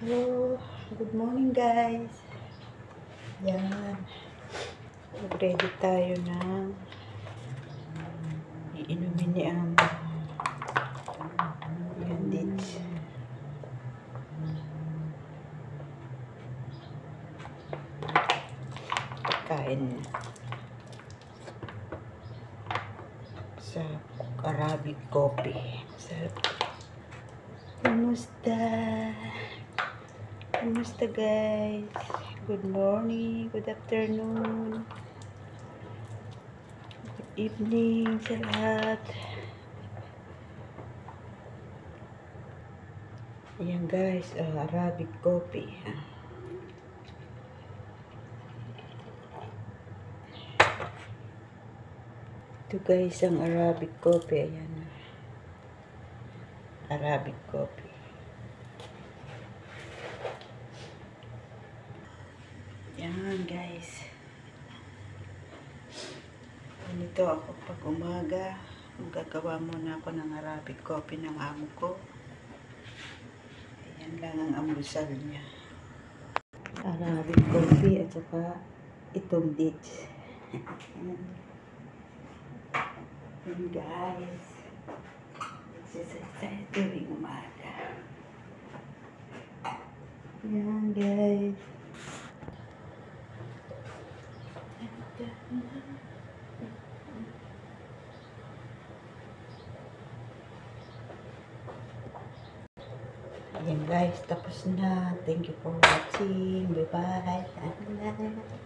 Hello. Good morning guys. Yan. Ready tayo ng iinumin ni ang yan dito. Kain sa Arabic coffee. Sarap. Kumusta? Kumusta guys? Good morning, good afternoon, good evening sa lahat. Ayan guys, uh, Arabic coffee. Ito guys, ang Arabic coffee. Ayan. Arabic coffee. Yan guys. Ganito ako pag umaga. Gagawa muna ako ng Arabic coffee ng amo ko. Ayan lang ang amusal niya. Arabic coffee at saka itong dates. Yan guys. Exercise tayo tuwing umaga. Yan guys. Ayan guys, tapos na. Thank you for watching. Bye-bye.